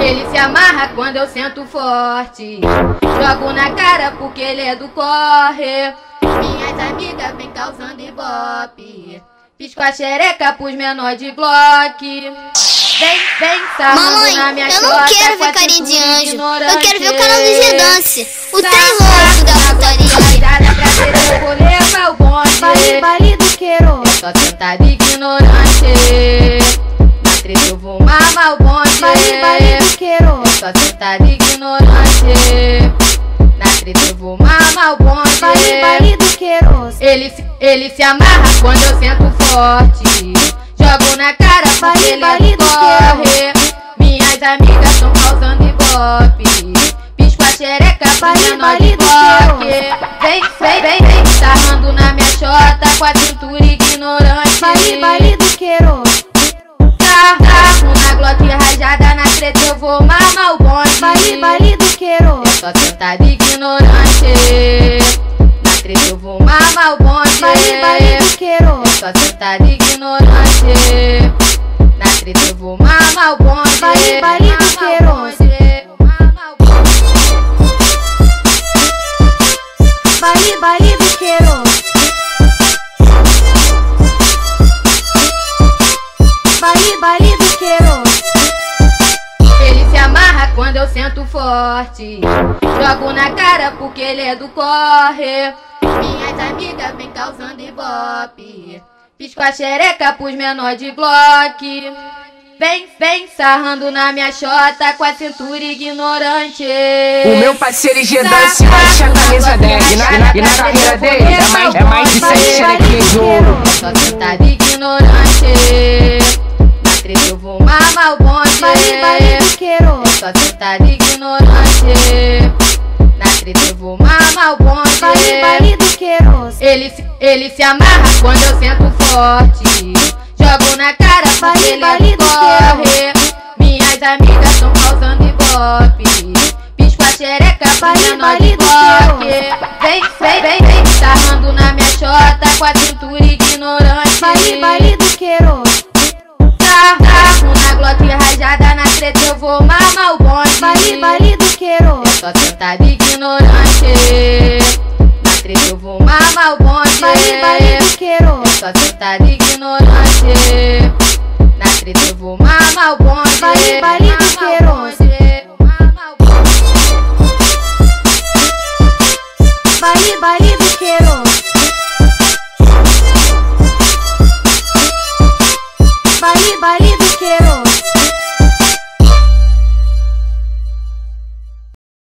Ele se amarra quando eu sento forte. Jogo na cara porque ele é do corre. Minhas amigas vem causando ibope. Pisco a xereca pros menor de Glock. Vem, vem, Mamãe, na minha eu não quero ver carinha de anjo. Eu quero ver o ignorante. canal do G-Dance. O Tá, trem louco da putaria. Virada pra ser eu vou levar o bonde. Baile, baile do queiro. Só sentada ignorante. Na treta eu vou mamar o bonde. Baile do queiro. Só sentada ignorante. Na treta eu vou mamar o bonde. Baile, baile do queiro. Ele, se- ele se amarra quando eu sento forte. Jogo na cara porque ele baile é do corre. Minhas amigas tão causando ibope. Pisco a xereca de do bloque. Vem, vem, vem, vem. Sarrando na minha chota com a cintura ignorante. Baile do queiro. Só sentada ignorante. Na treta eu vou mamar o bonde. Baile, baile do queiro. Só sentada ignorante. Na treta eu vou mamar o bonde. Baile, baile do mamar o queiro. bonde, vou mamar forte. Jogo na cara porque ele é do corre. Minhas amigas vem causando ibope. Pisco a xereca pros menor de Glock. Vem, vem, sarrando na minha chota com a cintura ignorante. O meu parceiro G-Dance baixa a camisa 10 E na, na, na carreira dele é mais, é mais de 100 xerequinhas de ouro Só sentada Só sentada ignorante. Na treta eu vou mamar o bonde. Baile, baile do queiro. Ele, se- ele se amarra quando eu sento forte. Jogo na cara porque Baile, ele do corre. Minhas amigas tão causando ibope. Pisco a xereca baile de do bloque. Vem, vem, vem, vem. Sarrando na minha chota com a cintura ignorante. Baile, baile do queiro. Vou mamar o bonde. Baile, baile do queiro. Só sentada ignorante. Na treta eu vou mamar o bonde. Baile, baile do queiro. Só sentada ignorante. Na treta eu vou mamar o bonde. Baile, baile do Mamar o